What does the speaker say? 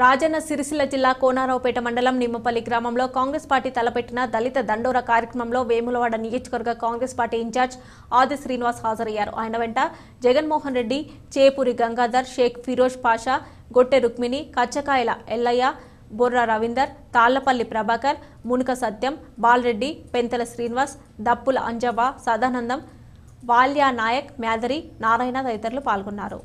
రాజన్న సిరిసిల్ల జిల్లా కోనారావుపేట మండలం నిమ్మపల్లి గ్రామంలో కాంగ్రెస్ పార్టీ తలపెట్టిన దళిత దండోర కార్యక్రమంలో వేములవాడ నియోజకవర్గ కాంగ్రెస్ పార్టీ ఇన్ఛార్జ్ ఆది శ్రీనివాస్ హాజరయ్యారు. ఆయన వెంట జగన్మోహన్ రెడ్డి చేపూరి గంగాధర్ షేక్ ఫిరోజ్ పాషా గొట్టె రుక్మిణి కచ్చకాయల ఎల్లయ్య బొర్రా రవీందర్ తాళ్ళపల్లి ప్రభాకర్ మునుక సత్యం బాలరెడ్డి పెంతల శ్రీనివాస్ దప్పుల అంజవ్వ సదానందం వాల్యా నాయక్ మ్యాదరి నారాయణ తదితరులు పాల్గొన్నారు.